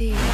D.